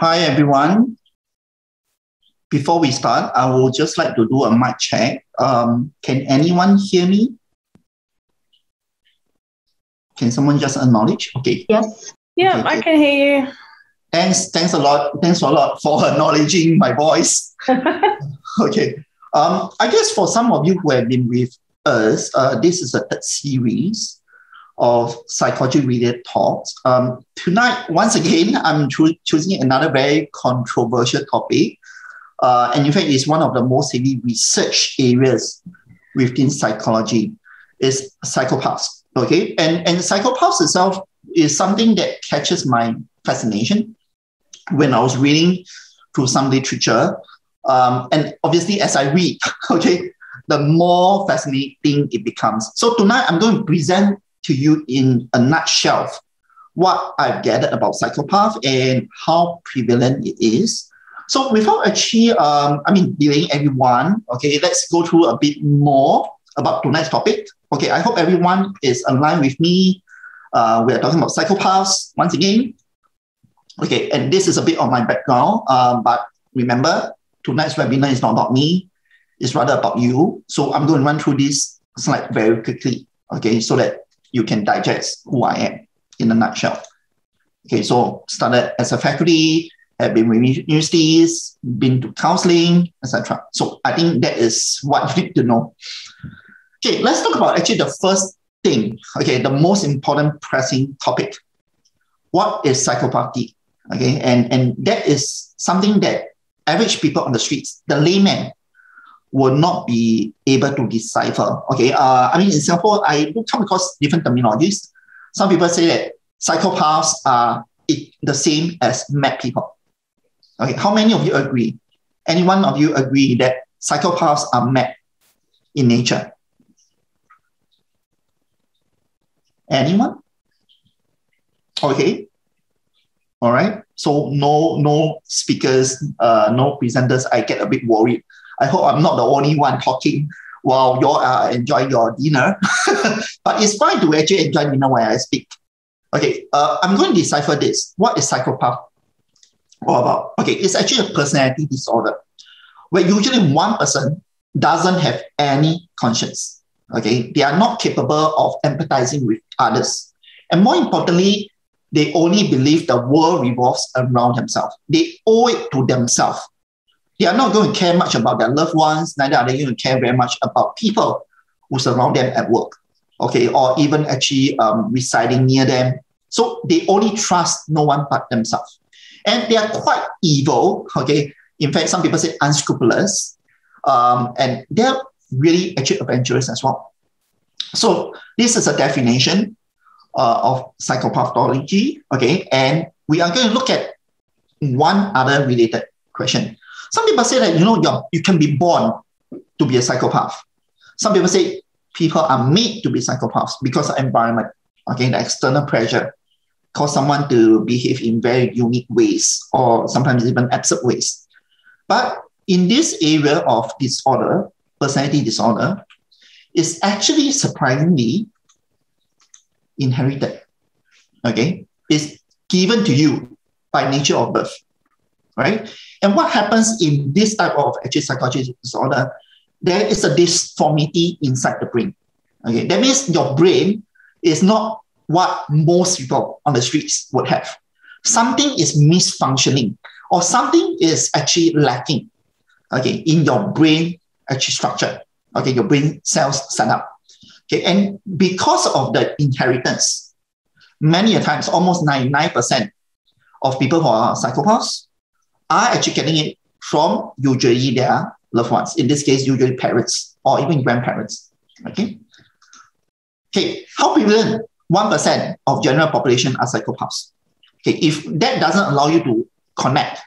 Hi, everyone. Before we start, I would just like to do a mic check. Um, can anyone hear me? Can someone just acknowledge? Okay. Yes. Yeah, Okay, I okay. can hear you. Thanks. Thanks a lot. Thanks a lot for acknowledging my voice. Okay. Um, I guess for some of you who have been with us, uh, this is a third series of psychology related talks. Um, tonight, once again, I'm choo- choosing another very controversial topic. Uh, and in fact, it's one of the most heavy research areas within psychology is psychopaths. Okay. And, and psychopaths itself is something that catches my fascination when I was reading through some literature. Um, and obviously, as I read, okay, the more fascinating it becomes. So tonight, I'm going to present to you in a nutshell what I've gathered about psychopath and how prevalent it is. So without actually, um, I mean, delaying everyone, okay, let's go through a bit more about tonight's topic. Okay, I hope everyone is aligned with me. Uh, we are talking about psychopaths once again. Okay, and this is a bit of my background, um, but remember, tonight's webinar is not about me, it's rather about you. So I'm going to run through this slide very quickly, okay, so that you can digest who I am in a nutshell. Okay, so started as a faculty, have been with universities, been to counseling, etc. So I think that is what you need to know. Okay, let's talk about actually the first thing, okay, the most important pressing topic. What is psychopathy? Okay, and, and that is something that average people on the streets, the layman, will not be able to decipher. Okay, uh, I mean, in Singapore, I come across different terminologies. Some people say that psychopaths are the same as mad people. Okay, how many of you agree? Any one of you agree that psychopaths are mad in nature? Anyone? Okay. All right. So no, no speakers, uh, no presenters. I get a bit worried. I hope I'm not the only one talking while you all are enjoying your dinner. but it's fine to actually enjoy dinner while I speak. Okay, uh, I'm going to decipher this. What is psychopath all about? Okay, it's actually a personality disorder where usually one person doesn't have any conscience. Okay, they are not capable of empathizing with others. And more importantly, they only believe the world revolves around themselves. They owe it to themselves. They are not going to care much about their loved ones, neither are they going to care very much about people who surround them at work, okay, or even actually um, residing near them. So they only trust no one but themselves. And they are quite evil, okay. In fact, some people say unscrupulous, um, and they're really actually adventurous as well. So this is a definition uh, of psychopathology, okay, and we are going to look at one other related question. Some people say that you know you you can be born to be a psychopath. Some people say people are made to be psychopaths because of environment, okay, the external pressure cause someone to behave in very unique ways or sometimes even absurd ways. But in this area of disorder, personality disorder, is actually surprisingly inherited. Okay, it's given to you by nature of birth, right? And what happens in this type of actually psychology disorder? There is a disformity inside the brain. Okay, that means your brain is not what most people on the streets would have. Something is misfunctioning, or something is actually lacking. Okay, in your brain actually structure. Okay, your brain cells set up. Okay, and because of the inheritance, many a times, almost 99% of people who are psychopaths are actually getting it from usually their loved ones. In this case, usually parents or even grandparents. Okay. Okay, how prevalent? 1% of general population are psychopaths. Okay, if that doesn't allow you to connect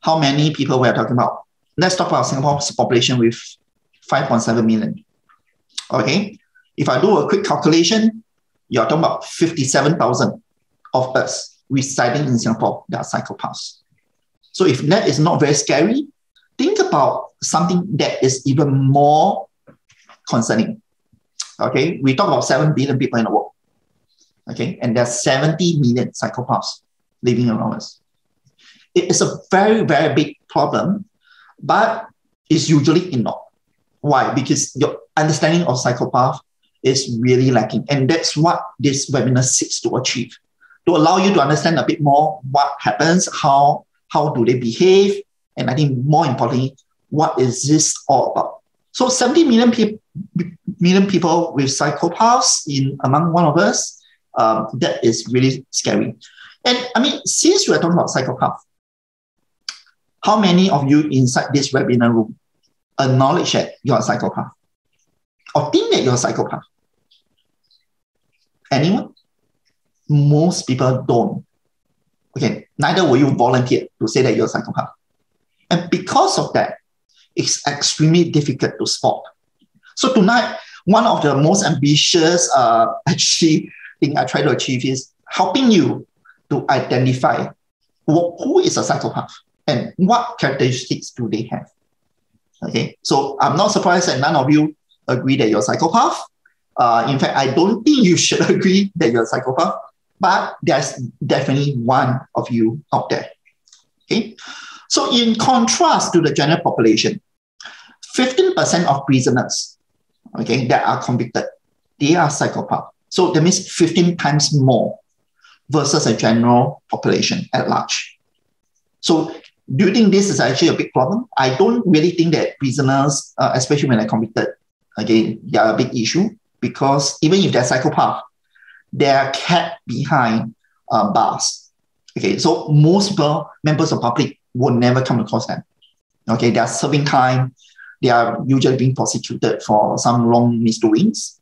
how many people we're talking about, let's talk about Singapore's population with 5.7 million. Okay, if I do a quick calculation, you're talking about 57,000 of us residing in Singapore that are psychopaths. So if that is not very scary, think about something that is even more concerning. Okay, we talk about 7 billion people in the world. Okay, and there's 70 million psychopaths living around us. it is a very, very big problem, but it's usually ignored. Why? Because your understanding of psychopath is really lacking. And that's what this webinar seeks to achieve, to allow you to understand a bit more what happens, how, how do they behave, and I think more importantly, what is this all about? So 70 million, pe- million people with psychopaths in among one of us, um, that is really scary. And I mean, since we're talking about psychopath, how many of you inside this webinar room acknowledge that you're a psychopath or think that you're a psychopath? Anyone? Most people don't. Okay, neither will you volunteer to say that you're a psychopath. And because of that, it's extremely difficult to spot. So tonight, one of the most ambitious uh, actually thing I try to achieve is helping you to identify who, who is a psychopath and what characteristics do they have. Okay, so I'm not surprised that none of you agree that you're a psychopath. Uh, in fact, I don't think you should agree that you're a psychopath, but there's definitely one of you out there. Okay, so in contrast to the general population, 15% of prisoners, okay, that are convicted, they are psychopaths. So that means 15 times more versus a general population at large. So do you think this is actually a big problem? I don't really think that prisoners, uh, especially when they're convicted, again, they are a big issue because even if they're psychopath, they're kept behind uh, bars. Okay, so most people, members of public will never come across them. Okay, they are serving time. They are usually being prosecuted for some wrong misdoings.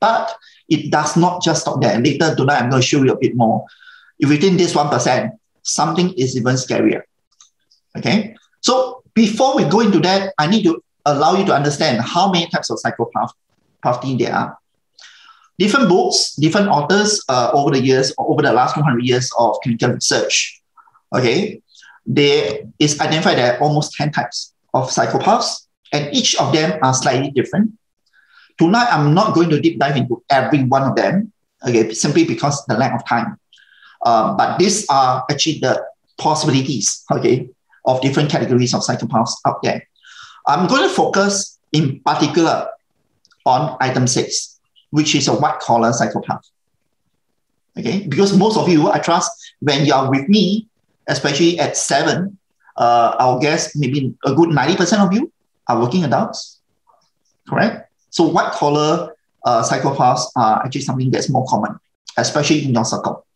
But it does not just stop there. Later tonight, I'm going to show you a bit more. If within this 1%, something is even scarier. Okay. So before we go into that, I need to allow you to understand how many types of psychopathy there are. Different books, different authors uh, over the years, over the last 200 years of clinical research, okay, there is identified are almost 10 types of psychopaths, and each of them are slightly different. Tonight, I'm not going to deep dive into every one of them, okay, simply because the lack of time. Uh, but these are actually the possibilities, okay, of different categories of psychopaths out there. I'm going to focus in particular on item six, which is a white collar psychopath. Okay, because most of you, I trust, when you are with me, especially at seven, uh, I'll guess maybe a good 90% of you are working adults, correct? So white collar uh, psychopaths are actually something that's more common, especially in your circle.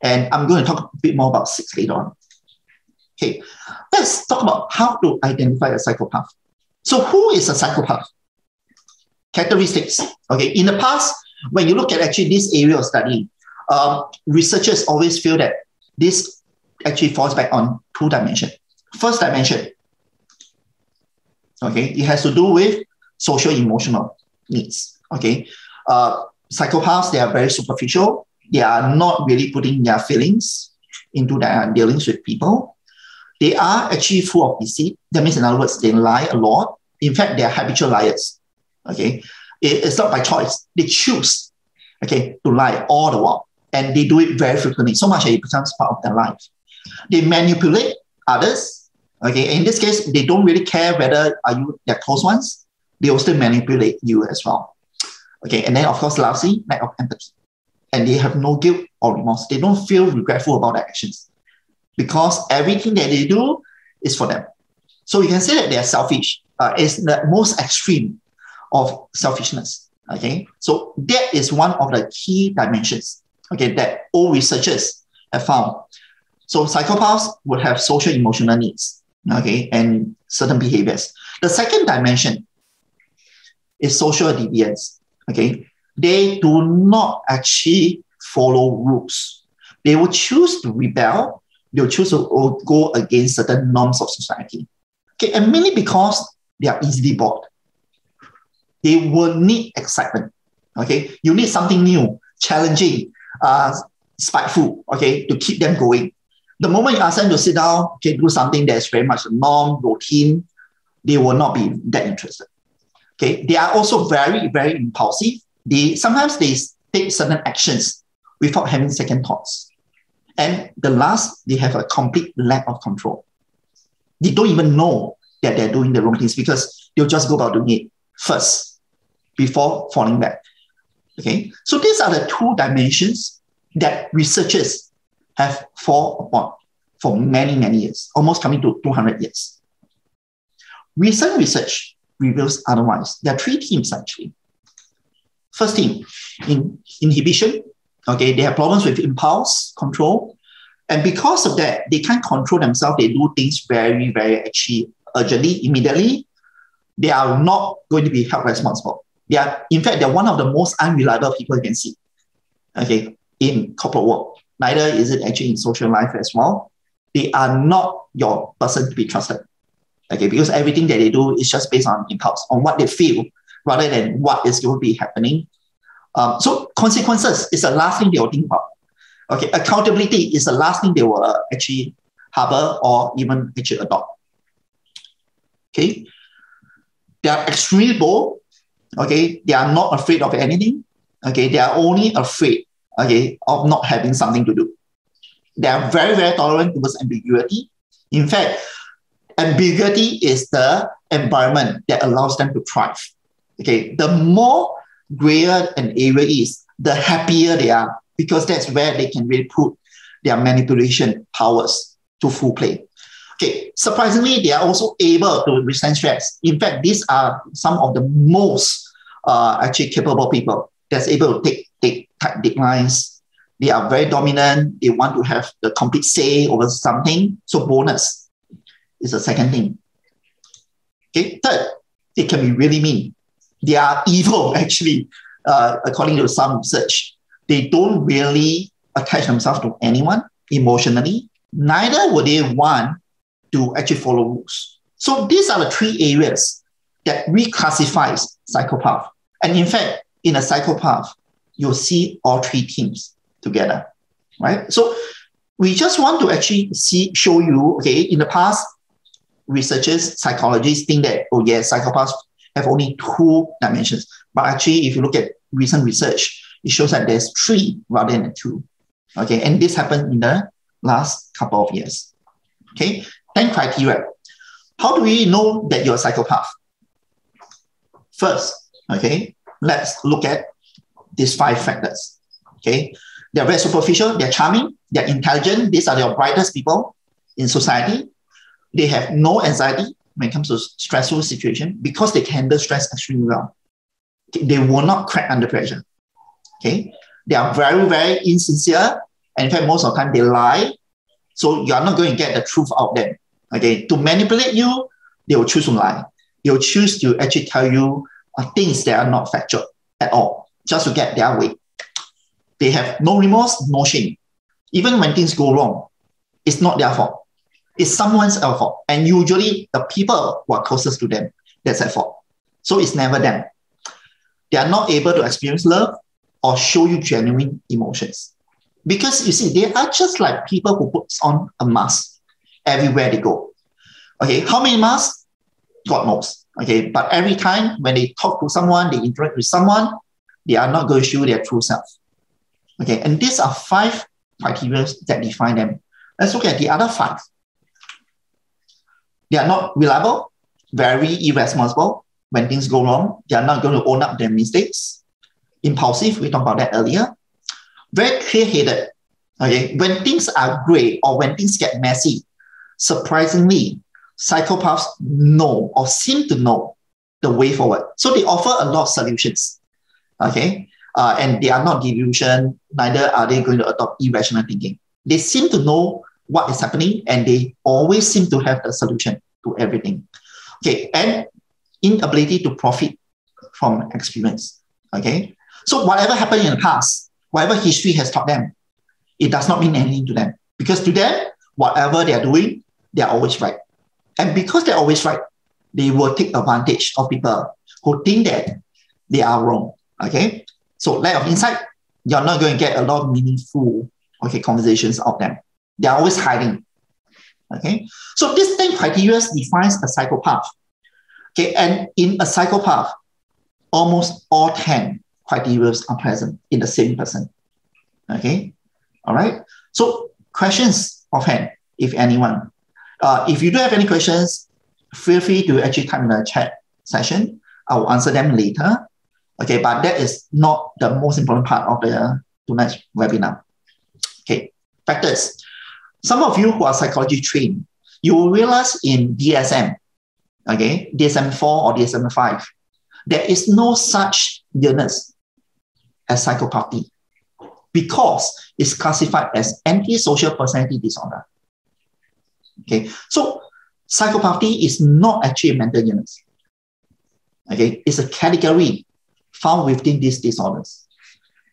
And I'm going to talk a bit more about six later on. Okay, let's talk about how to identify a psychopath. So who is a psychopath? Characteristics. Okay, in the past, when you look at actually this area of study, um, researchers always feel that this actually falls back on two dimensions. First dimension, okay, it has to do with social emotional needs. Okay, uh, psychopaths they are very superficial. They are not really putting their feelings into their dealings with people. They are actually full of deceit. That means, in other words, they lie a lot. In fact, they are habitual liars. Okay, it, it's not by choice. They choose, okay, to lie all the while, and they do it very frequently, so much that it becomes part of their life. They manipulate others. Okay, in this case, they don't really care whether are you their close ones. They will still manipulate you as well. Okay, and then of course, lastly, lack of empathy, and they have no guilt or remorse. They don't feel regretful about their actions because everything that they do is for them. So you can say that they are selfish. Uh, it's the most extreme of selfishness. Okay, so that is one of the key dimensions. Okay, that all researchers have found so psychopaths would have social emotional needs, okay, and certain behaviors. The second dimension is social deviance, okay. They do not actually follow rules. They will choose to rebel. They will choose to go against certain norms of society. Okay, and mainly because they are easily bored. They will need excitement. Okay, you need something new, challenging, uh, spiteful. Okay, to keep them going. The moment you ask them to sit down, okay, do something that's very much a norm, routine, they will not be that interested. Okay, they are also very, very impulsive. They sometimes they take certain actions without having second thoughts. And the last, they have a complete lack of control. They don't even know that they're doing the wrong things because they'll just go about doing it first before falling back. Okay, so these are the two dimensions that researchers have fall upon for many, many years, almost coming to 200 years. Recent research reveals otherwise. There are three teams actually. First team, in inhibition. Okay, they have problems with impulse control. And because of that, they can't control themselves. They do things very, very actually urgently, immediately. They are not going to be held responsible. They are, in fact, they're one of the most unreliable people you can see. Okay, in corporate work. Neither is it actually in social life as well. They are not your person to be trusted. Okay, because everything that they do is just based on impulse, on what they feel, rather than what is going to be happening. Um, so consequences is the last thing they will think about. Okay, accountability is the last thing they will uh, actually harbor or even actually adopt. Okay, they are extremely bold. Okay, they are not afraid of anything. Okay, they are only afraid okay, of not having something to do. They are very, very tolerant towards ambiguity. In fact, ambiguity is the environment that allows them to thrive. Okay, the more grayer an area is, the happier they are because that's where they can really put their manipulation powers to full play. Okay, surprisingly, they are also able to withstand stress. In fact, these are some of the most uh, actually capable people that's able to take, take tight deadlines. They are very dominant. They want to have the complete say over something. So boldness is the second thing. Okay, third, they can be really mean. They are evil, actually, uh, according to some research. They don't really attach themselves to anyone emotionally. Neither would they want to actually follow rules. So these are the three areas that reclassifies psychopath. And in fact, in a psychopath, you'll see all three teams together, right? So we just want to actually see, show you, okay, in the past, researchers, psychologists think that, oh yes, psychopaths have only two dimensions. But actually, if you look at recent research, it shows that there's three rather than two. Okay, and this happened in the last couple of years. Okay, 10 criteria. How do we know that you're a psychopath? First, okay, let's look at these five factors. Okay, they're very superficial, they're charming, they're intelligent. These are the brightest people in society. They have no anxiety when it comes to stressful situation because they can handle stress extremely well. They will not crack under pressure. Okay, they are very, very insincere. And in fact, most of the time they lie. So you are not going to get the truth out there. Okay, to manipulate you, they will choose to lie. They will choose to actually tell you uh, things that are not factual at all just to get their way. They have no remorse, no shame. Even when things go wrong, it's not their fault. It's someone's fault. And usually the people who are closest to them, that's at fault. So it's never them. They are not able to experience love or show you genuine emotions. Because you see, they are just like people who puts on a mask everywhere they go. Okay, how many masks? God knows. Okay, but every time when they talk to someone, they interact with someone, they are not going to show their true self. Okay, and these are five criteria that define them. Let's look at the other five. They are not reliable, very irresponsible. When things go wrong, they are not going to own up their mistakes. Impulsive, we talked about that earlier. Very clear-headed. Okay, when things are great or when things get messy, surprisingly, psychopaths know or seem to know the way forward. So they offer a lot of solutions. Okay. Uh, and they are not delusion, neither are they going to adopt irrational thinking. They seem to know what is happening and they always seem to have the solution to everything. Okay. And inability to profit from experience. Okay. So whatever happened in the past, whatever history has taught them, it does not mean anything to them. Because to them, whatever they are doing, they are always right. And because they're always right, they will take advantage of people who think that they are wrong. Okay. So lack of insight, you're not going to get a lot of meaningful okay conversations out them. They're always hiding. Okay. So this 10 criteria defines a psychopath. Okay. And in a psychopath, almost all 10 criteria are present in the same person. Okay. All right. So questions offhand, if anyone. Uh, if you do have any questions, feel free to actually type in the chat session. I will answer them later. Okay, but that is not the most important part of the tonight's webinar. Okay, factors. Some of you who are psychology trained, you will realize in DSM, okay, DSM-4 or DSM-5, there is no such illness as psychopathy because it's classified as antisocial personality disorder. Okay, so psychopathy is not actually a mental illness. Okay, it's a category found within these disorders.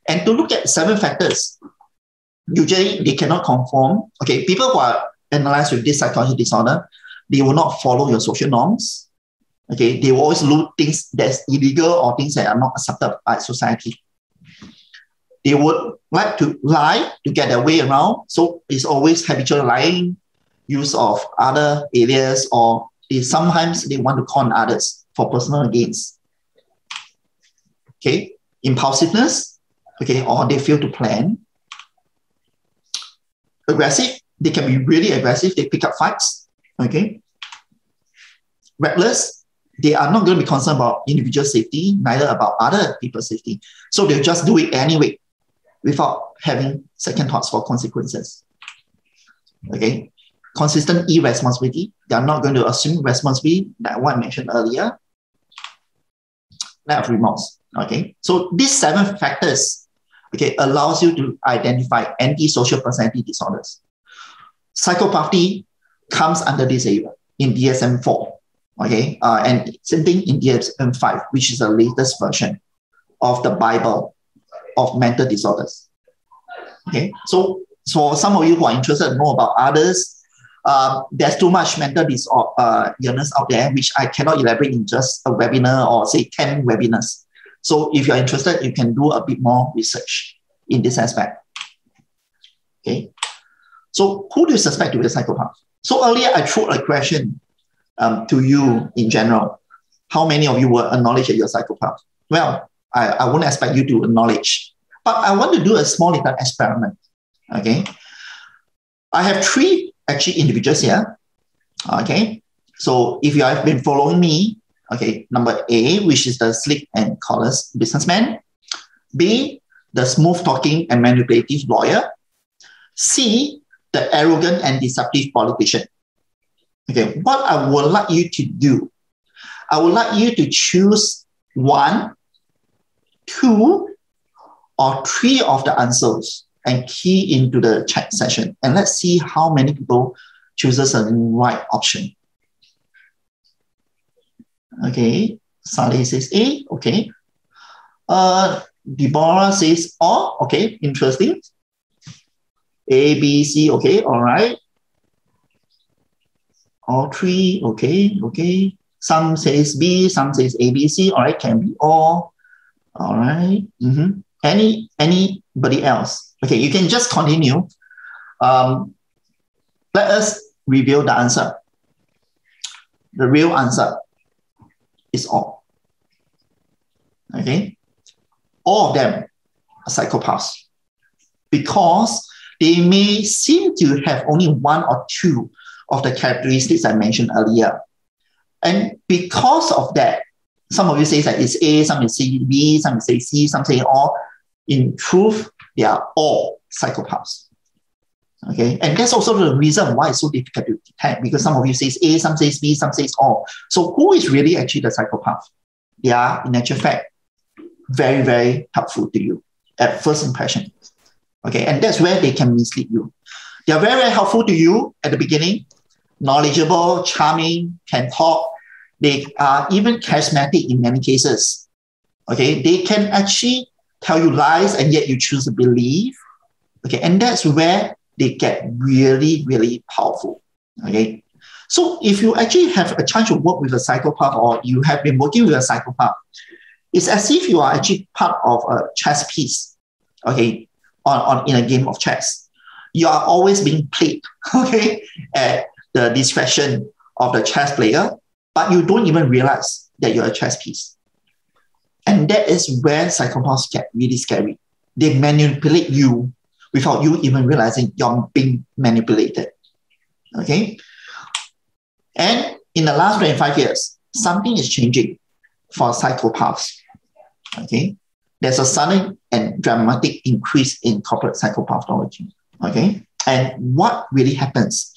And to look at seven factors, usually they cannot conform. Okay, people who are analyzed with this psychological disorder, they will not follow your social norms. Okay, they will always do things that's illegal or things that are not accepted by society. They would like to lie to get their way around. So it's always habitual lying, use of other areas, or they, sometimes they want to con others for personal gains. Okay, impulsiveness, okay, or they fail to plan. Aggressive, they can be really aggressive, they pick up fights. Okay. Reckless, they are not going to be concerned about individual safety, neither about other people's safety. So they'll just do it anyway without having second thoughts for consequences. Okay. Consistent irresponsibility. They are not going to assume responsibility, like what I mentioned earlier. Lack of remorse. Okay. So these seven factors okay, allows you to identify antisocial personality disorders. Psychopathy comes under this area in DSM-4. Okay, uh, and same thing in DSM-5, which is the latest version of the Bible of mental disorders. Okay, so for some of you who are interested know about others, uh, there's too much mental uh, illness out there, which I cannot elaborate in just a webinar or say 10 webinars. So if you're interested, you can do a bit more research in this aspect. Okay. So who do you suspect to be a psychopath? So earlier I threw a question um, to you in general. How many of you will acknowledge that you're a psychopath? Well, I, I won't expect you to acknowledge. But I want to do a small little experiment. Okay. I have three actually individuals here. Okay. So if you have been following me, okay, number A, which is the slick and collarless businessman. B, the smooth talking and manipulative lawyer. C, the arrogant and deceptive politician. Okay, what I would like you to do, I would like you to choose one two or three of the answers and key into the chat session. And let's see how many people chooses the right option. Okay, Sally says A, okay. Uh, Deborah says O, okay, interesting. A, B, C, okay, all right. All three, okay, okay. Some says B, some says A, B, C, all right, can be all. All right. Mm-hmm. Any anybody else? Okay, you can just continue. Um, let us reveal the answer. The real answer is all. Okay, all of them are psychopaths because they may seem to have only one or two of the characteristics I mentioned earlier. And because of that, some of you say that it's A, some say B, some say C, some say all. In truth, they are all psychopaths. Okay, and that's also the reason why it's so difficult to detect because some of you say A, some say B, some say all. So who is really actually the psychopath? They are, in actual fact, very, very helpful to you at first impression. Okay, and that's where they can mislead you. They are very, very helpful to you at the beginning, knowledgeable, charming, can talk, they are even charismatic in many cases. Okay, they can actually tell you lies and yet you choose to believe. Okay, and that's where they get really, really powerful. Okay, so if you actually have a chance to work with a psychopath or you have been working with a psychopath, it's as if you are actually part of a chess piece. Okay, on, on in a game of chess. You are always being played, okay, at the discretion of the chess player but you don't even realize that you're a chess piece. And that is where psychopaths get really scary. They manipulate you without you even realizing you're being manipulated. Okay. And in the last 25 years, something is changing for psychopaths. Okay. There's a sudden and dramatic increase in corporate psychopathology. Okay. And what really happens?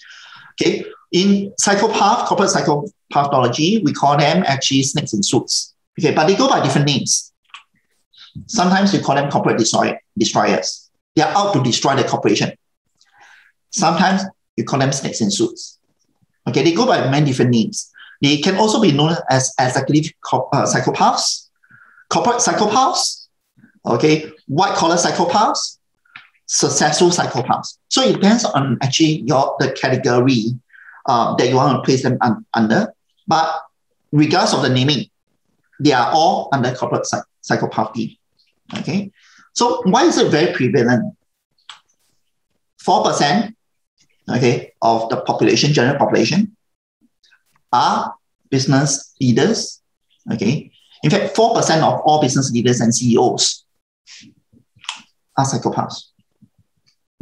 Okay. In psychopath, corporate psychopathology, we call them actually snakes in suits. Okay. But they go by different names. Sometimes we call them corporate destroy- destroyers. They are out to destroy the corporation. Sometimes you call them snakes in suits. Okay, they go by many different names. They can also be known as executive uh, psychopaths, corporate psychopaths, okay, white collar psychopaths, successful psychopaths. So it depends on actually your the category uh, that you want to place them un- under. But regardless of the naming, they are all under corporate psych- psychopathy. Okay, so why is it very prevalent? Four percent, okay, of the population, general population, are business leaders. Okay, in fact, four percent of all business leaders and CEOs are psychopaths.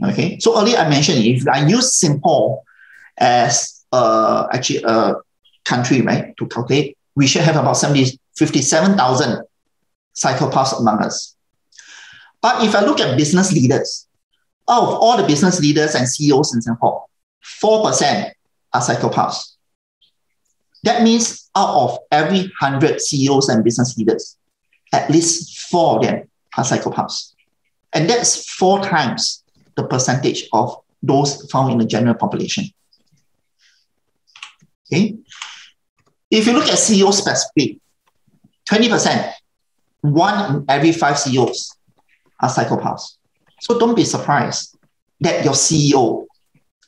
Okay, so earlier I mentioned if I use Singapore as uh, actually a country, right, to calculate, we should have about 70, 57,000 psychopaths among us. But if I look at business leaders, out of all the business leaders and CEOs in Singapore, 4% are psychopaths. That means out of every 100 CEOs and business leaders, at least four of them are psychopaths. And that's four times the percentage of those found in the general population. Okay. If you look at CEO specific, 20%, one in every five CEOs are psychopaths. So don't be surprised that your CEO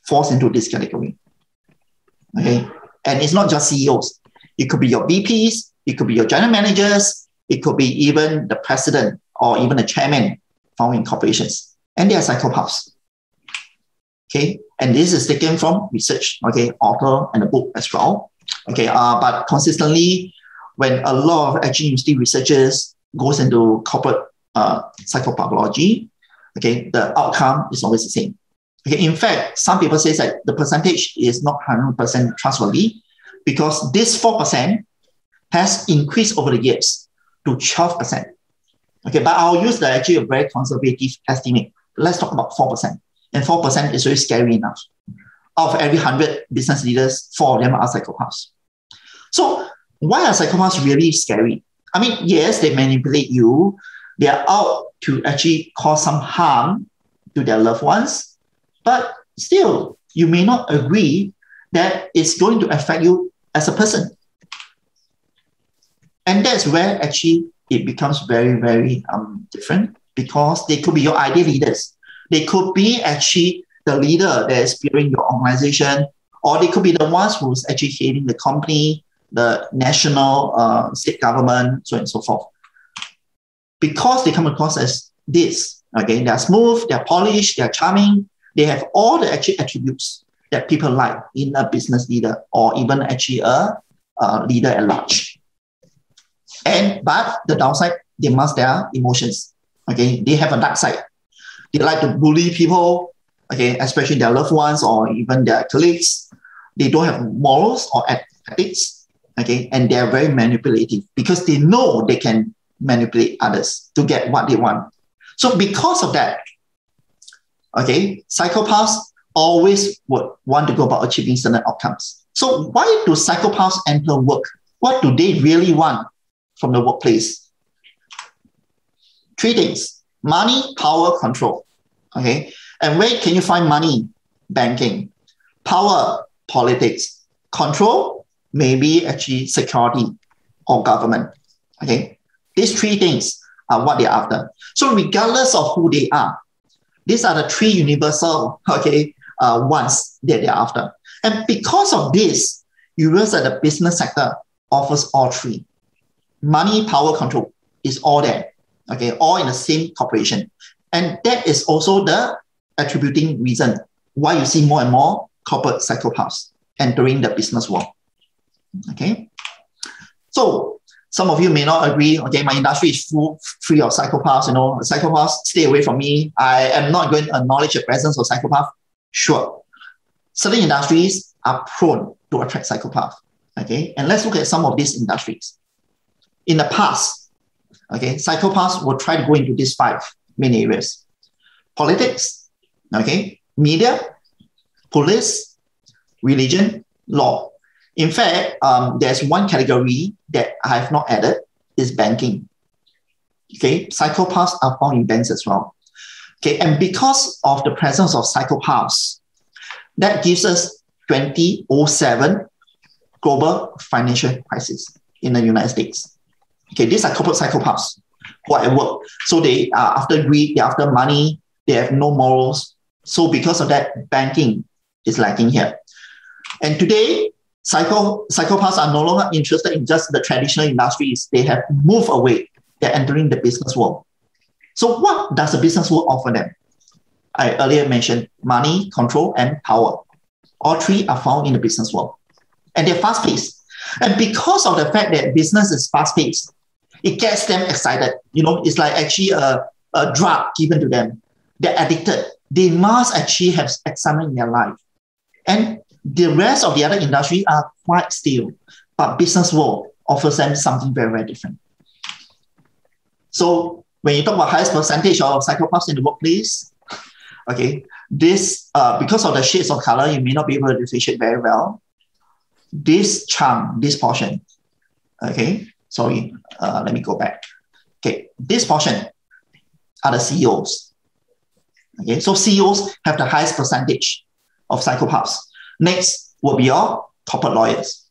falls into this category. Okay. And it's not just CEOs. It could be your VPs, it could be your general managers, it could be even the president or even the chairman found in corporations. And they are psychopaths. Okay. And this is taken from research, okay, author and a book as well. Okay. Uh, but consistently, when a lot of actually university researchers goes into corporate uh, psychopathology, okay, the outcome is always the same. Okay, in fact, some people say that the percentage is not 100% trustworthy because this 4% has increased over the years to 12%. Okay, but I'll use the actually a very conservative estimate. Let's talk about 4%. And 4% is very scary enough. Of every 100 business leaders, four of them are psychopaths. So why are psychopaths really scary? I mean, yes, they manipulate you. They are out to actually cause some harm to their loved ones. But still, you may not agree that it's going to affect you as a person. And that's where actually it becomes very, very um, different because they could be your ideal leaders. They could be actually the leader that is steering your organization, or they could be the ones who's actually heading the company, the national uh, state government, so on and so forth. Because they come across as this, okay, they're smooth, they're polished, they're charming, they have all the actual attributes that people like in a business leader or even actually a, a leader at large. And but the downside, they mask their emotions. Okay, they have a dark side. They like to bully people, okay, especially their loved ones or even their colleagues. They don't have morals or ethics, okay, and they are very manipulative because they know they can manipulate others to get what they want. So because of that, okay, psychopaths always would want to go about achieving certain outcomes. So why do psychopaths enter work? What do they really want from the workplace? Three things money, power, control. Okay. And where can you find money? Banking. Power, politics. Control, maybe actually security or government. Okay. These three things are what they're after. So regardless of who they are, these are the three universal, okay, uh, ones that they're after. And because of this, you realize that the business sector offers all three. Money, power, control is all there, okay, all in the same corporation. And that is also the attributing reason why you see more and more corporate psychopaths entering the business world. Okay. So Some of you may not agree. Okay, my industry is full, free of psychopaths. You know, psychopaths stay away from me. I am not going to acknowledge the presence of psychopath. Sure, certain industries are prone to attract psychopaths. Okay, and let's look at some of these industries. In the past, okay, psychopaths will try to go into these five main areas: politics, okay, media, police, religion, law. In fact, um, there's one category that I have not added is banking. Okay, psychopaths are found in banks as well. Okay, and because of the presence of psychopaths, that gives us 2007 global financial crisis in the United States. Okay, these are corporate psychopaths who are at work. So they are after greed, they're after money, they have no morals. So because of that, banking is lacking here. And today, psycho, psychopaths are no longer interested in just the traditional industries. They have moved away. They're entering the business world. So what does the business world offer them? I earlier mentioned money, control, and power. All three are found in the business world. And they're fast-paced. And because of the fact that business is fast-paced, it gets them excited. You know, it's like actually a, a drug given to them. They're addicted. They must actually have excitement in their life. And the rest of the other industry are quite still, but business world offers them something very, very different. So when you talk about highest percentage of psychopaths in the workplace, okay, this uh, because of the shades of color, you may not be able to differentiate very well. This chunk, this portion, okay, sorry, uh, let me go back. Okay, this portion are the CEOs. Okay, so CEOs have the highest percentage of psychopaths. Next will be your corporate lawyers.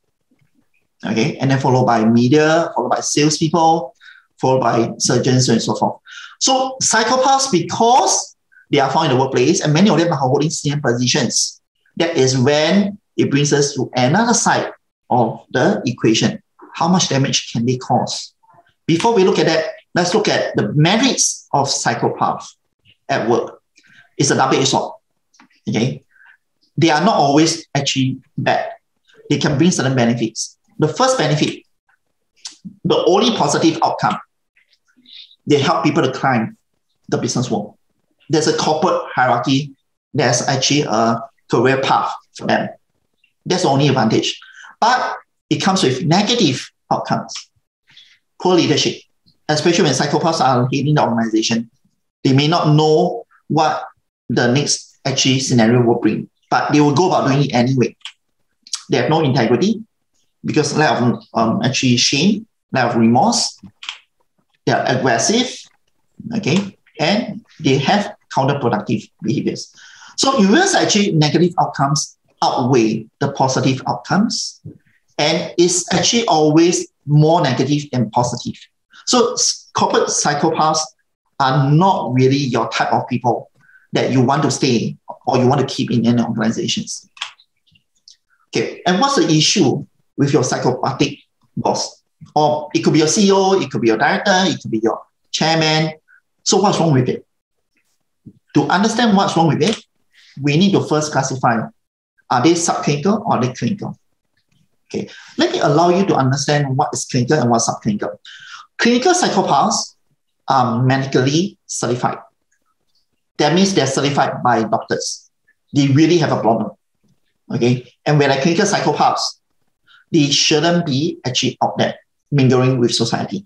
Okay, and then followed by media, followed by salespeople, followed by surgeons and so forth. So psychopaths, because they are found in the workplace and many of them are holding senior positions, that is when it brings us to another side of the equation. How much damage can they cause? Before we look at that, let's look at the merits of psychopath at work. It's a double-edged sword. Okay, they are not always actually bad. They can bring certain benefits. The first benefit, the only positive outcome, they help people to climb the business wall. There's a corporate hierarchy. There's actually a career path for them. That's the only advantage. But it comes with negative outcomes. Poor leadership, especially when psychopaths are leading the organization. They may not know what the next actually scenario will bring but they will go about doing it anyway. They have no integrity because lack of um, actually shame, lack of remorse. They are aggressive, okay, and they have counterproductive behaviors. So you will actually negative outcomes outweigh the positive outcomes, and it's actually always more negative than positive. So corporate psychopaths are not really your type of people that you want to stay or you want to keep in any organizations. Okay, and what's the issue with your psychopathic boss? Or it could be your CEO, it could be your director, it could be your chairman. So what's wrong with it? To understand what's wrong with it, we need to first classify are they subclinical or are they clinical? Okay, let me allow you to understand what is clinical and what's subclinical. Clinical psychopaths are medically certified that means they're certified by doctors. They really have a problem. Okay. And when like clinical psychopaths, they shouldn't be actually out there mingling with society.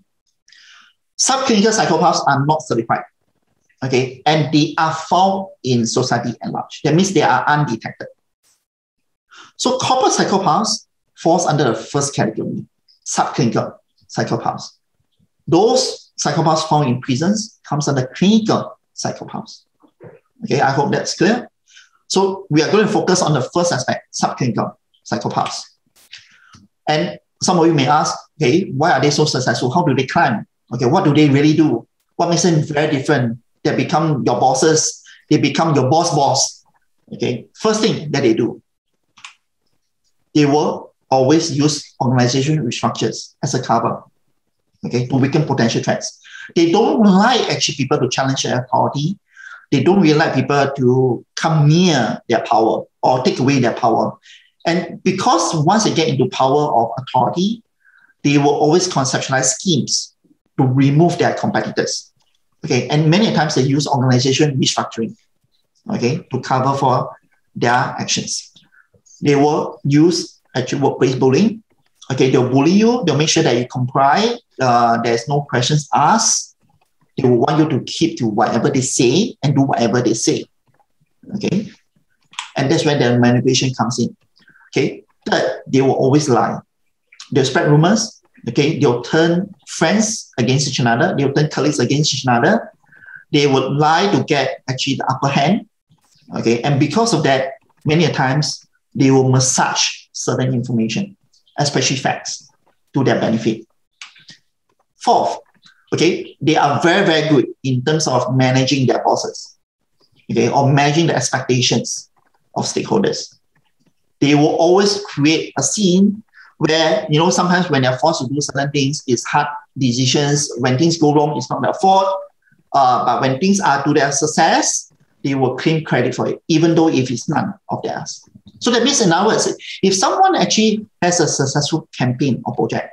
Subclinical psychopaths are not certified. Okay. And they are found in society at large. That means they are undetected. So corporate psychopaths falls under the first category, subclinical psychopaths. Those psychopaths found in prisons comes under clinical psychopaths. Okay, I hope that's clear. So we are going to focus on the first aspect, subclinical psychopaths. And some of you may ask, okay, why are they so successful? How do they climb? Okay, what do they really do? What makes them very different? They become your bosses. They become your boss boss. Okay, first thing that they do, they will always use organization restructures as a cover, okay, to weaken potential threats. They don't like actually people to challenge their authority they don't really like people to come near their power or take away their power. And because once they get into power of authority, they will always conceptualize schemes to remove their competitors. Okay, and many times they use organization restructuring, okay, to cover for their actions. They will use actually workplace bullying. Okay, they'll bully you. They'll make sure that you comply. Uh, there's no questions asked. They will want you to keep to whatever they say and do whatever they say. Okay, and that's where the manipulation comes in. Okay, third, they will always lie. They'll spread rumors. Okay, they'll turn friends against each other. They'll turn colleagues against each other. They would lie to get actually the upper hand. Okay, and because of that, many times they will massage certain information, especially facts, to their benefit. Fourth, okay, they are very, very good in terms of managing their bosses, okay, or managing the expectations of stakeholders. They will always create a scene where, you know, sometimes when they're forced to do certain things, it's hard decisions. When things go wrong, it's not their fault. Uh, but when things are to their success, they will claim credit for it, even though if it's none of theirs. So that means, in other words, if someone actually has a successful campaign or project,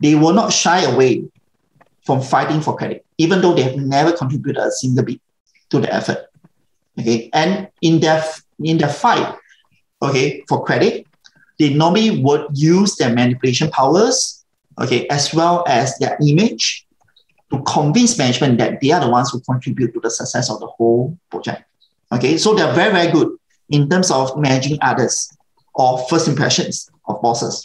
they will not shy away from fighting for credit, even though they have never contributed a single bit to the effort. Okay, and in their in their fight, okay, for credit, they normally would use their manipulation powers, okay, as well as their image to convince management that they are the ones who contribute to the success of the whole project. Okay, so they're very, very good in terms of managing others or first impressions of bosses.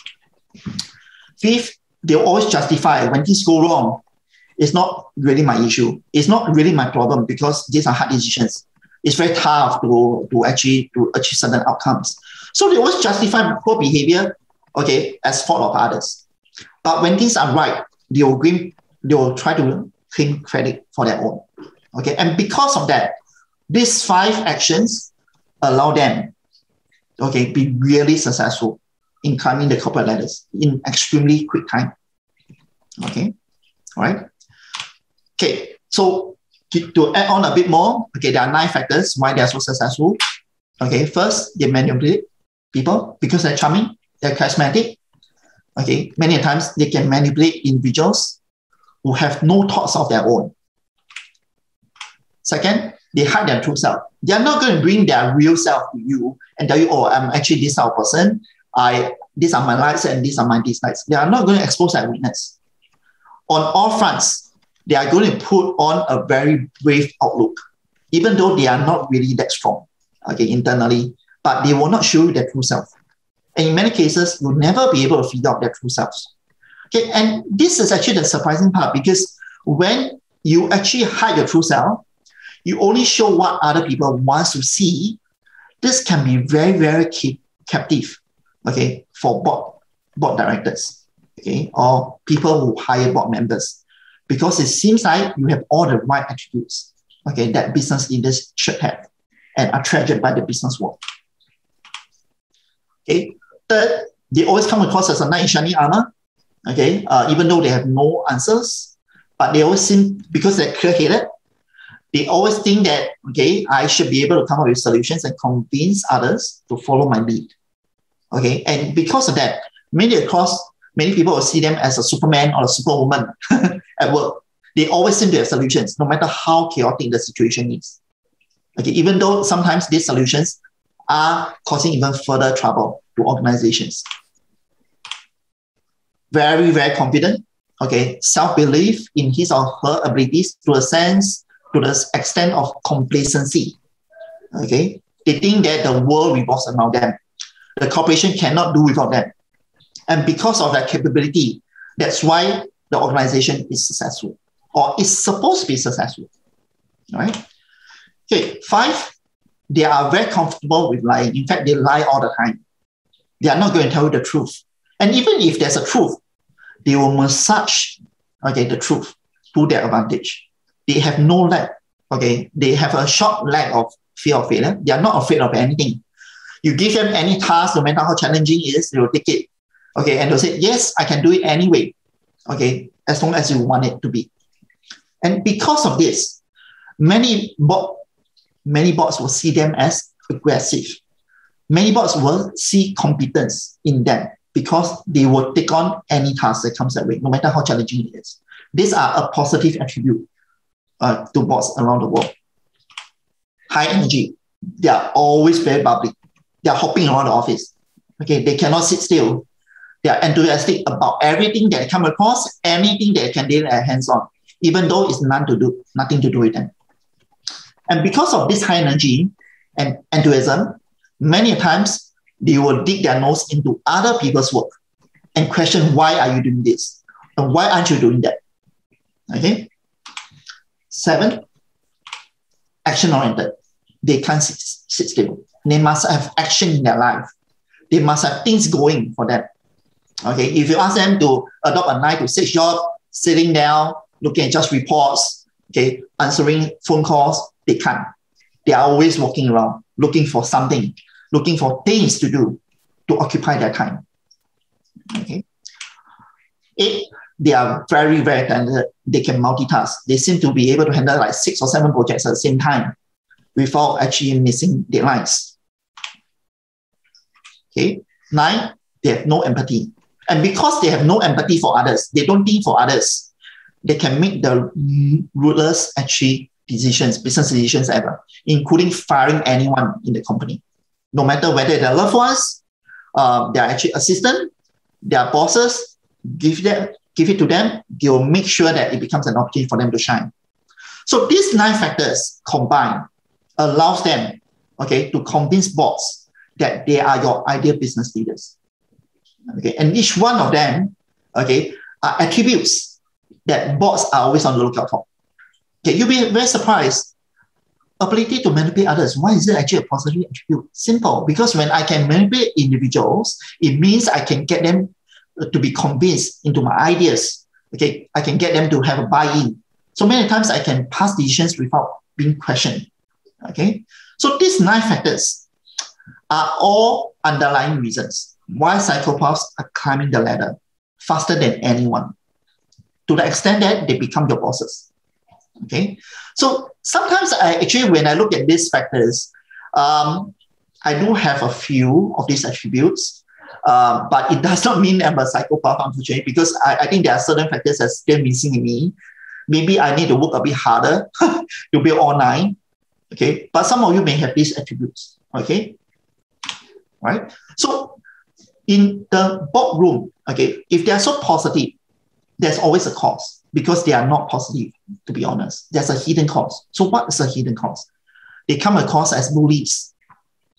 Fifth, they always justify when things go wrong. It's not really my issue. It's not really my problem because these are hard decisions it's very tough to, to actually to achieve certain outcomes. So they always justify poor behavior, okay, as fault of others. But when things are right, they will claim, they will try to claim credit for their own. Okay, and because of that, these five actions allow them, okay, be really successful in climbing the corporate ladders in extremely quick time. Okay, all right. Okay, so to, add on a bit more, okay, there are nine factors why they are so successful. Okay, first, they manipulate people because they're charming, they're charismatic. Okay, many times they can manipulate individuals who have no thoughts of their own. Second, they hide their true self. They are not going to bring their real self to you and tell you, oh, I'm actually this type of person. I these are my likes and these are my dislikes. They are not going to expose their weakness. On all fronts, they are going to put on a very brave outlook, even though they are not really that strong, okay, internally, but they will not show you their true self. And in many cases, you'll never be able to figure out their true selves. Okay, and this is actually the surprising part because when you actually hide your true self, you only show what other people want to see. This can be very, very keep, captive, okay, for board, board directors, okay, or people who hire board members because it seems like you have all the right attributes, okay, that business leaders should have and are treasured by the business world. Okay, third, they always come across as a knight in shining armor, okay, uh, even though they have no answers, but they always seem, because they're clear-headed, they always think that, okay, I should be able to come up with solutions and convince others to follow my lead. Okay, and because of that, many across many people will see them as a superman or a superwoman at work. They always seem to have solutions, no matter how chaotic the situation is. Okay, even though sometimes these solutions are causing even further trouble to organizations. Very, very confident. Okay, self-belief in his or her abilities to a sense, to the extent of complacency. Okay, they think that the world revolves around them. The corporation cannot do without them. And because of that capability, that's why the organization is successful or is supposed to be successful. Right? Okay, five, they are very comfortable with lying. In fact, they lie all the time. They are not going to tell you the truth. And even if there's a truth, they will massage okay, the truth to their advantage. They have no lack, okay, they have a short lack of fear of failure. They are not afraid of anything. You give them any task, no matter how challenging it is, they will take it Okay, and they'll say, yes, I can do it anyway. Okay, as long as you want it to be. And because of this, many bot, many bots will see them as aggressive. Many bots will see competence in them because they will take on any task that comes their way, no matter how challenging it is. These are a positive attribute uh, to bots around the world. High energy. They are always very bubbly. They are hopping around the office. Okay, they cannot sit still. They are enthusiastic about everything that they come across, anything they can lay their hands on, even though it's none to do, nothing to do with them. And because of this high energy and enthusiasm, many times they will dig their nose into other people's work and question why are you doing this? And why aren't you doing that? Okay? Seven action oriented they can't sit, sit still. They must have action in their life. They must have things going for them okay if you ask them to adopt a nine to six job sitting down looking at just reports okay answering phone calls they can't they are always walking around looking for something looking for things to do to occupy their time. Okay. Eight, they are very, very talented. They can multitask. They seem to be able to handle like six or seven projects at the same time without actually missing deadlines. Okay. Nine, they have no empathy. And because they have no empathy for others, they don't think for others, they can make the ruthless actually decisions, business decisions ever, including firing anyone in the company no matter whether they're loved ones, um, they're actually assistant, their bosses, give them, give it to them, they will make sure that it becomes an opportunity for them to shine. So these nine factors combined allows them, okay, to convince boss that they are your ideal business leaders. Okay, and each one of them, okay, are attributes that boss are always on the lookout for. Okay, you'll be very surprised ability to manipulate others. Why is it actually a positive attribute? Simple. Because when I can manipulate individuals, it means I can get them uh, to be convinced into my ideas. Okay, I can get them to have a buy-in. So many times I can pass decisions without being questioned. Okay, so these nine factors are all underlying reasons why psychopaths are climbing the ladder faster than anyone, to the extent that they become your bosses. Okay, so sometimes I actually, when I look at these factors, um, I do have a few of these attributes, uh, but it does not mean I'm a psychopath, unfortunately, because I, I think there are certain factors that still missing in me. Maybe I need to work a bit harder to be all nine. Okay, but some of you may have these attributes. Okay, right? So in the boardroom, okay, if they are so positive, there's always a cause because they are not positive, to be honest. There's a hidden cause. So what is a hidden cause? They come across as bullies.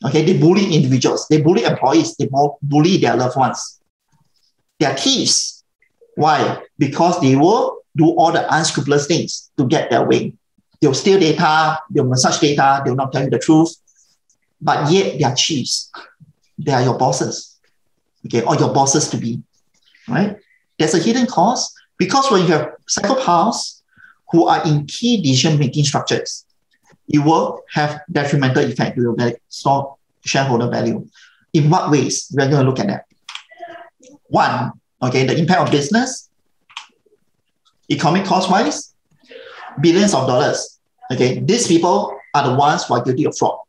Okay, they bully individuals, they bully employees, they bully their loved ones. They are thieves. Why? Because they will do all the unscrupulous things to get their way. They'll steal data, they'll massage data, they'll not tell you the truth. But yet they are chiefs. They are your bosses. Okay, or your bosses to be. Right? There's a hidden cost because when you have psychopaths who are in key decision-making structures, it will have detrimental effect to your stock shareholder value. In what ways? We're going to look at that. One, okay, the impact of business, economic cost-wise, billions of dollars. Okay, these people are the ones who are guilty of fraud.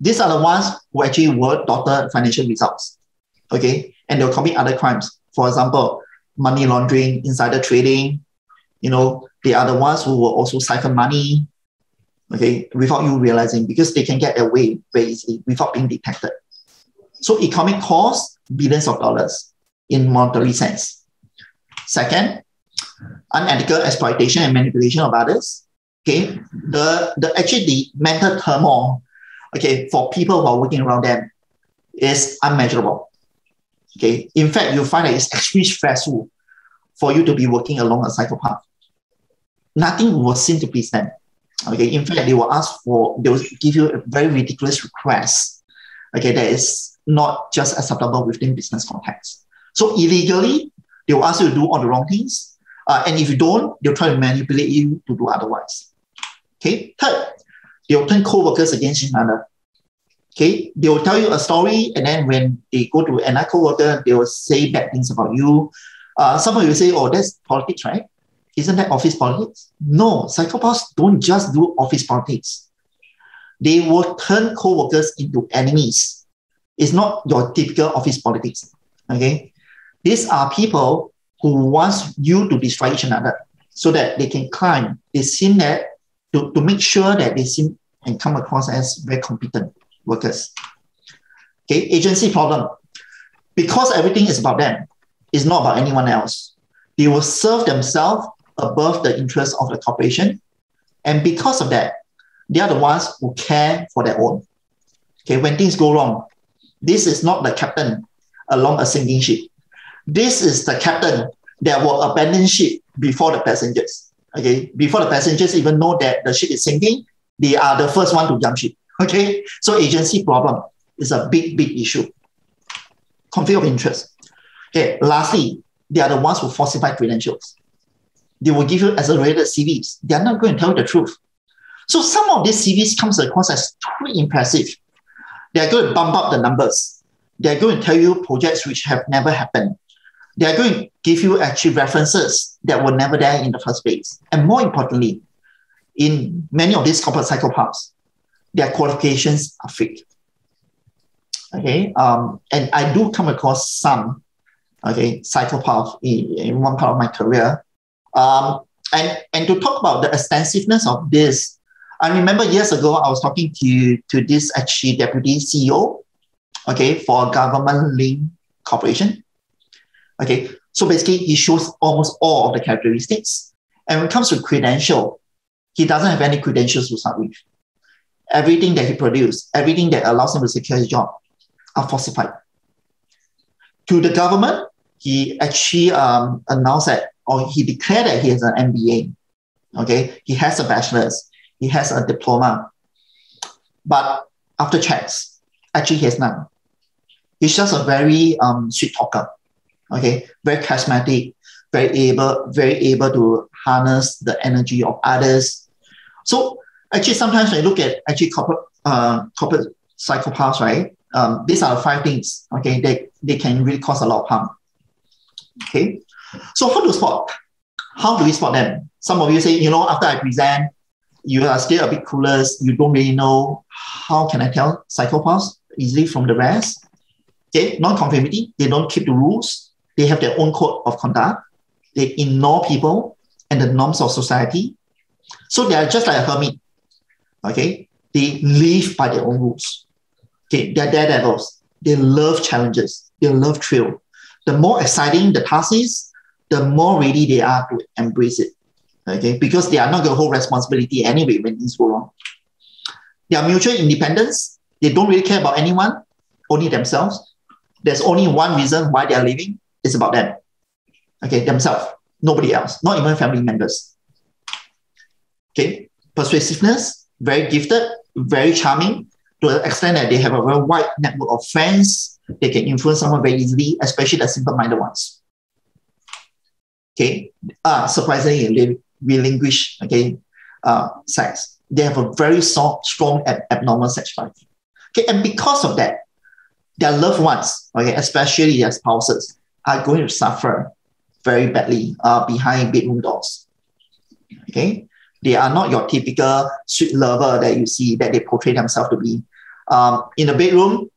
These are the ones who actually will daughter financial results. Okay, and they'll commit other crimes. For example, money laundering, insider trading. You know, they are the ones who will also siphon money, okay, without you realizing because they can get away very easily without being detected. So economic cost, billions of dollars in monetary sense. Second, unethical exploitation and manipulation of others. Okay, the, the actually the mental turmoil, okay, for people who are working around them is unmeasurable. Okay. In fact, you'll find that it's extremely stressful for you to be working along a psychopath. Nothing will seem to please them. Okay. In fact, they will ask for, they will give you a very ridiculous request. Okay. That is not just acceptable within business context. So illegally, they will ask you to do all the wrong things. Uh, and if you don't, they'll try to manipulate you to do otherwise. Okay. Third, they'll turn co-workers against each other. Okay, they will tell you a story, and then when they go to another coworker, they will say bad things about you. Uh, some of you say, "Oh, that's politics, right? Isn't that office politics?" No, psychopaths don't just do office politics. They will turn co-workers into enemies. It's not your typical office politics. Okay. These are people who wants you to destroy each other so that they can climb. They seem that to, to make sure that they seem and come across as very competent workers. Okay, agency problem. Because everything is about them, it's not about anyone else. They will serve themselves above the interest of the corporation. And because of that, they are the ones who care for their own. Okay, when things go wrong, this is not the captain along a sinking ship. This is the captain that will abandon ship before the passengers. Okay, before the passengers even know that the ship is sinking, they are the first one to jump ship. Okay, so agency problem is a big, big issue. Conflict of interest. Okay, lastly, they are the ones who falsify credentials. They will give you accelerated CVs. They are not going to tell you the truth. So some of these CVs comes across as too impressive. They are going to bump up the numbers. They are going to tell you projects which have never happened. They are going to give you actually references that were never there in the first place. And more importantly, in many of these corporate psychopaths, their qualifications are fake. Okay, um, and I do come across some, okay, psychopath in, in one part of my career. Um, and, and to talk about the extensiveness of this, I remember years ago, I was talking to, to this actually deputy CEO, okay, for a government linked corporation. Okay, so basically he shows almost all of the characteristics. And when it comes to credential, he doesn't have any credentials to start with. Everything that he produced, everything that allows him to secure his job are falsified. To the government, he actually um, announced that, or he declared that he has an MBA. Okay, he has a bachelor's, he has a diploma. But after checks, actually he has none. He's just a very um, sweet talker. Okay, very charismatic, very able, very able to harness the energy of others, so actually, sometimes when you look at actually corporate uh, corporate psychopaths, right? Um, these are the five things. Okay, they they can really cause a lot of harm. Okay, so how to spot? How do we spot them? Some of you say, you know, after I present, you are still a bit clueless. You don't really know how can I tell psychopaths easily from the rest. Okay, non-conformity. They don't keep the rules. They have their own code of conduct. They ignore people and the norms of society. So they are just like a hermit. Okay. They live by their own rules. Okay. They're daredevils. They love challenges. They love thrill. The more exciting the task is, the more ready they are to embrace it. Okay. Because they are not going to hold responsibility anyway when things go wrong. They are mutual independence. They don't really care about anyone, only themselves. There's only one reason why they are living. It's about them. Okay, themselves, nobody else, not even family members. Okay, persuasiveness, very gifted, very charming to the extent that they have a very wide network of friends. They can influence someone very easily, especially the simple-minded ones. Okay, uh, surprisingly, they relinquish okay, uh, sex. They have a very soft, strong ab- abnormal sex drive. Okay, and because of that, their loved ones, okay, especially their spouses, are going to suffer very badly uh, behind bedroom doors. Okay, they are not your typical sweet lover that you see that they portray themselves to be. Um, in the bedroom,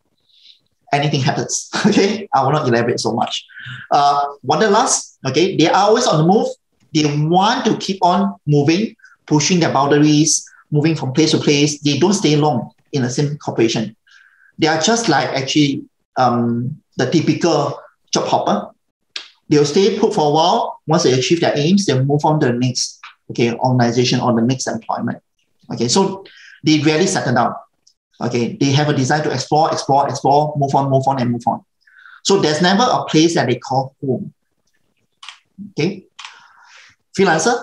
anything happens. Okay, I will not elaborate so much. Uh, wanderlust. Okay, they are always on the move. They want to keep on moving, pushing their boundaries, moving from place to place. They don't stay long in the same corporation. They are just like actually um, the typical job hopper. They'll stay put for a while. Once they achieve their aims, they'll move on to the next okay, organization or the next employment. Okay, so they rarely settle down. Okay, they have a desire to explore, explore, explore, move on, move on, and move on. So there's never a place that they call home. Okay, freelancer.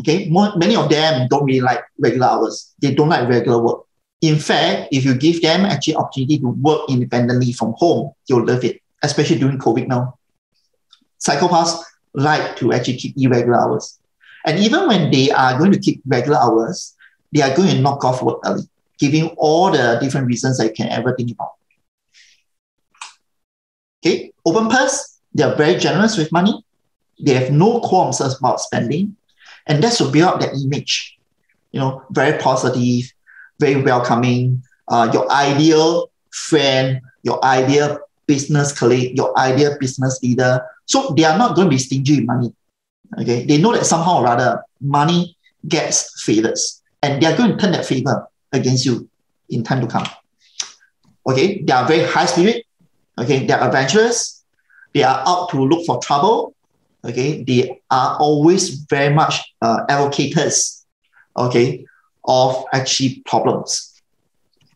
Okay, more, many of them don't really like regular hours. They don't like regular work. In fact, if you give them actually opportunity to work independently from home, you'll love it, especially during COVID now. Psychopaths like to actually keep irregular hours. And even when they are going to keep regular hours, they are going to knock off work early, giving all the different reasons you can ever think about. Okay, open purse, they are very generous with money. They have no qualms about spending. And that's to build up that image. You know, very positive, very welcoming, uh, your ideal friend, your ideal business colleague, your ideal business leader. So they are not going to be stingy with money. Okay, they know that somehow or rather money gets favors, and they are going to turn that favor against you in time to come. Okay, they are very high spirit. Okay, they are adventurous. They are out to look for trouble. Okay, they are always very much uh, advocates. Okay, of actually problems.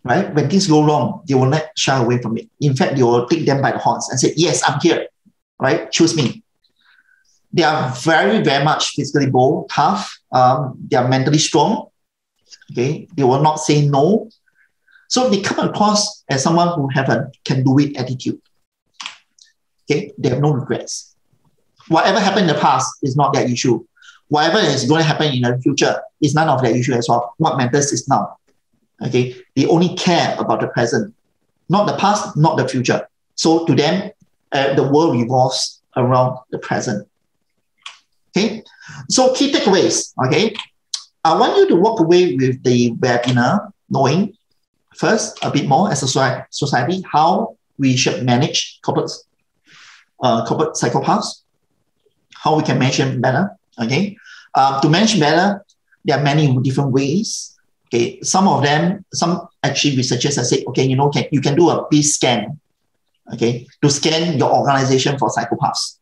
Right, when things go wrong, they will not shy away from it. In fact, they will take them by the horns and say, "Yes, I'm here. Right, choose me." They are very, very much physically bold, tough. Um, they are mentally strong. Okay, they will not say no so they come across as someone who have a can do it attitude. Okay, they have no regrets. Whatever happened in the past is not their issue. Whatever is going to happen in the future is none of their issue as well. What matters is now. Okay, they only care about the present, not the past, not the future. So to them, uh, the world revolves around the present. Okay, so key takeaways. Okay, I want you to walk away with the webinar knowing First, a bit more as a society, how we should manage corporate, uh, corporate psychopaths, how we can manage them better. Okay, um, to manage better, there are many different ways. Okay, some of them, some actually researchers have said, okay, you know, can, you can do a B scan, okay, to scan your organization for psychopaths.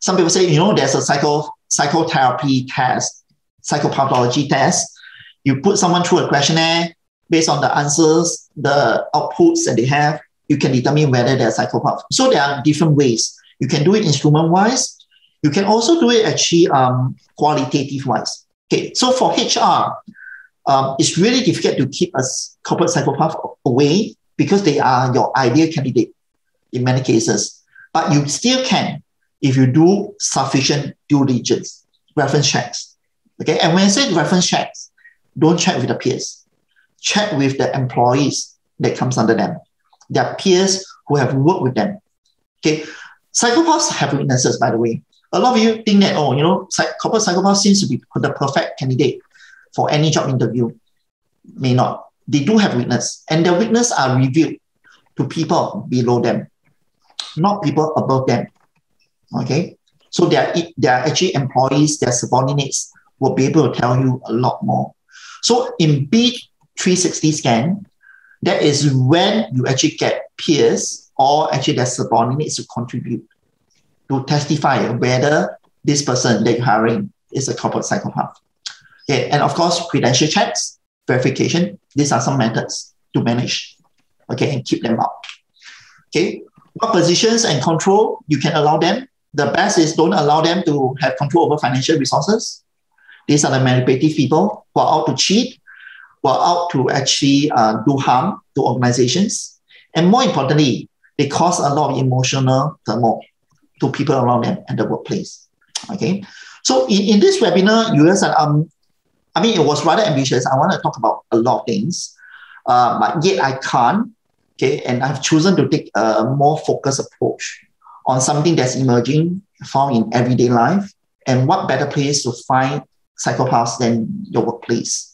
Some people say, you know, there's a psycho psychotherapy test, psychopathology test. You put someone through a questionnaire, based on the answers, the outputs that they have, you can determine whether they're psychopath. So there are different ways. You can do it instrument wise. You can also do it actually um, qualitative wise. Okay, so for HR, um, it's really difficult to keep a corporate psychopath away because they are your ideal candidate in many cases. But you still can if you do sufficient due diligence, reference checks. Okay, and when I say reference checks, don't check with the peers check with the employees that comes under them, their peers who have worked with them. Okay, psychopaths have weaknesses, by the way. A lot of you think that, oh, you know, corporate psychopath seems to be the perfect candidate for any job interview. May not. They do have weakness, and their weakness are revealed to people below them, not people above them. Okay, so they are actually employees, their subordinates will be able to tell you a lot more. So in B 360 scan, that is when you actually get peers or actually their subordinates to contribute to testify whether this person that you're hiring is a corporate psychopath. Okay, and of course, credential checks, verification, these are some methods to manage, okay, and keep them up. Okay, what positions and control you can allow them? The best is don't allow them to have control over financial resources. These are the manipulative people who are out to cheat who are out to actually uh, do harm to organizations. And more importantly, they cause a lot of emotional turmoil to people around them and the workplace. Okay. So in, in this webinar, you guys, um, I mean, it was rather ambitious. I want to talk about a lot of things, uh, but yet I can't. Okay. And I've chosen to take a more focused approach on something that's emerging, found in everyday life. And what better place to find psychopaths than your workplace?